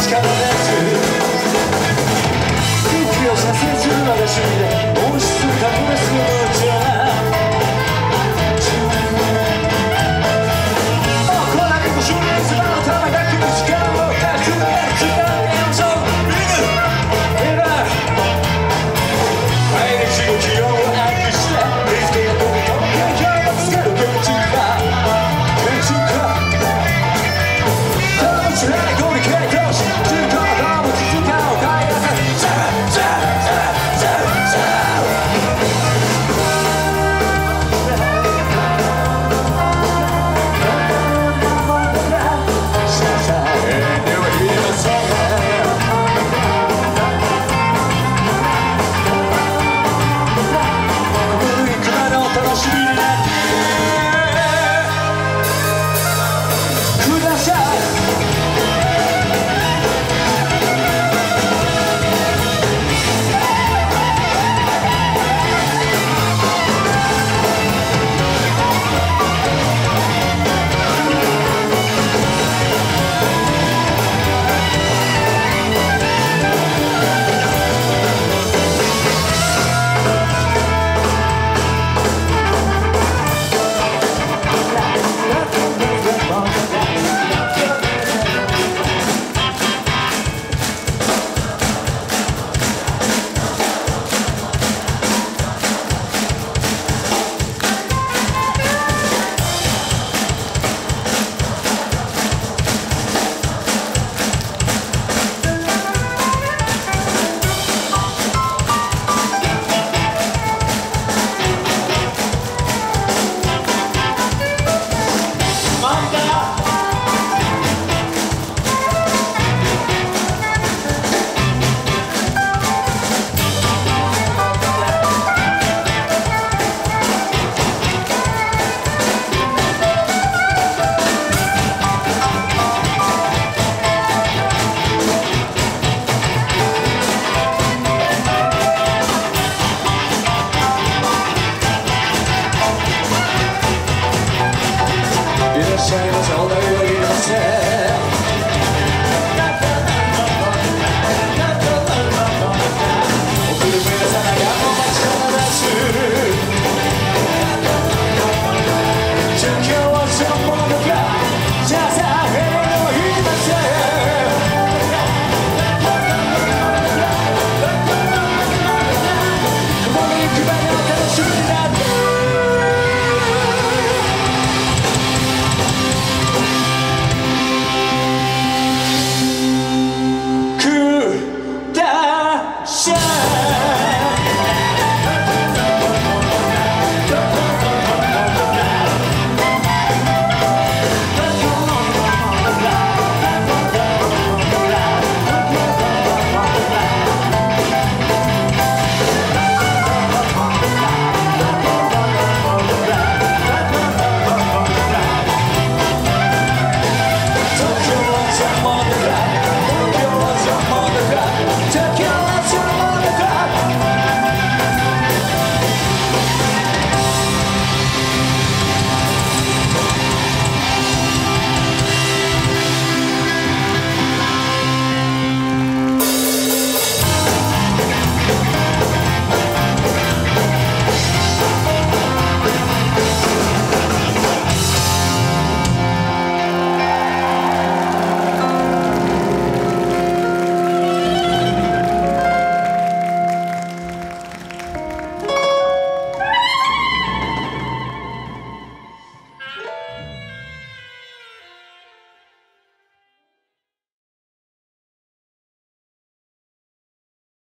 力で空気を射精するのが趣味で。